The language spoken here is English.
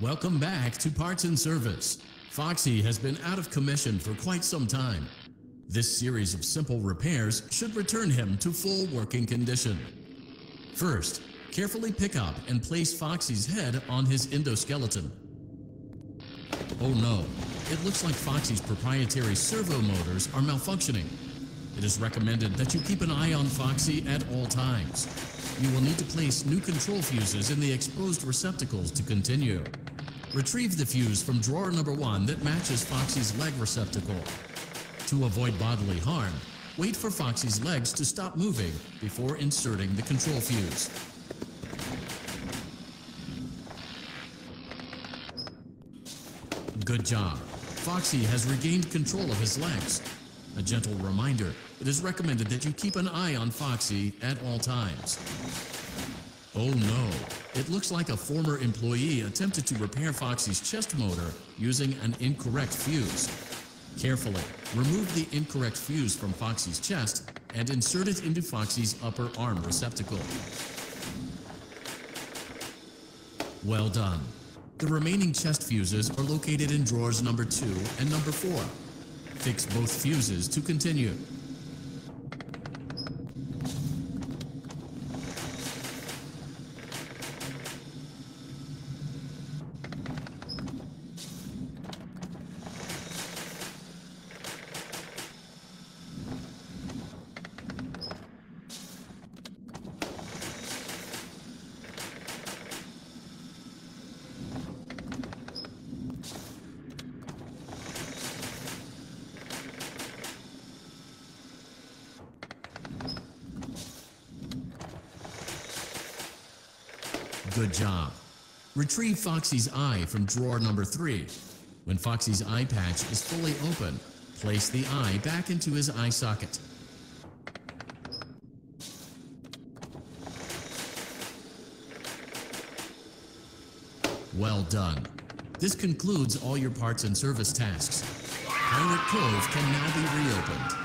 Welcome back to Parts and Service. Foxy has been out of commission for quite some time. This series of simple repairs should return him to full working condition. First, carefully pick up and place Foxy's head on his endoskeleton. Oh no, it looks like Foxy's proprietary servo motors are malfunctioning. It is recommended that you keep an eye on Foxy at all times. You will need to place new control fuses in the exposed receptacles to continue. Retrieve the fuse from drawer number one that matches Foxy's leg receptacle. To avoid bodily harm, wait for Foxy's legs to stop moving before inserting the control fuse. Good job. Foxy has regained control of his legs. A gentle reminder, it is recommended that you keep an eye on Foxy at all times. Oh no, it looks like a former employee attempted to repair Foxy's chest motor using an incorrect fuse. Carefully, remove the incorrect fuse from Foxy's chest and insert it into Foxy's upper arm receptacle. Well done. The remaining chest fuses are located in drawers number 2 and number 4. Fix both fuses to continue. Good job. Retrieve Foxy's eye from drawer number three. When Foxy's eye patch is fully open, place the eye back into his eye socket. Well done. This concludes all your parts and service tasks. Pirate Cove can now be reopened.